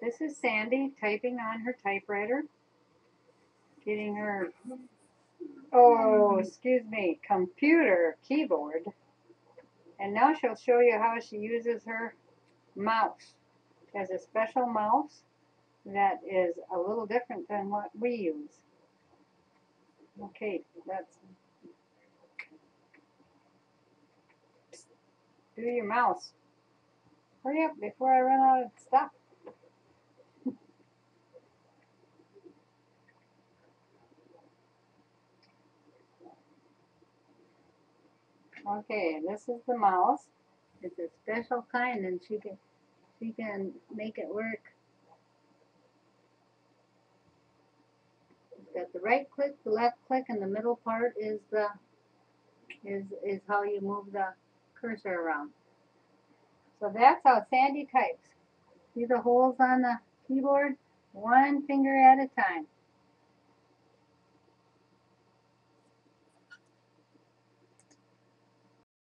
This is Sandy typing on her typewriter, getting her, oh, excuse me, computer keyboard. And now she'll show you how she uses her mouse. She has a special mouse that is a little different than what we use. Okay, that's. Do your mouse. Hurry up before I run out of stuff. Okay, this is the mouse. It's a special kind and she can she can make it work. It's got the right click, the left click, and the middle part is the is is how you move the cursor around. So that's how Sandy types. See the holes on the keyboard? One finger at a time.